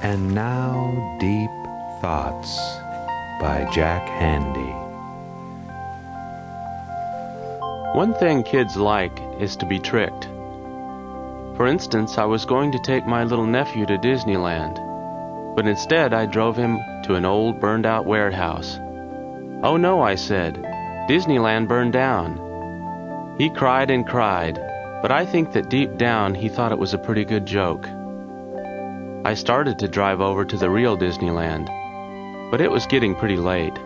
And now, Deep Thoughts by Jack Handy. One thing kids like is to be tricked. For instance, I was going to take my little nephew to Disneyland, but instead I drove him to an old burned out warehouse. Oh no, I said, Disneyland burned down. He cried and cried, but I think that deep down he thought it was a pretty good joke. I started to drive over to the real Disneyland, but it was getting pretty late.